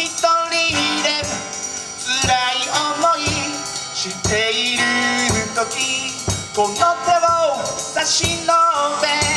一人で辛い思いしている時この手を差し伸べ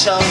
show.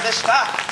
んでした。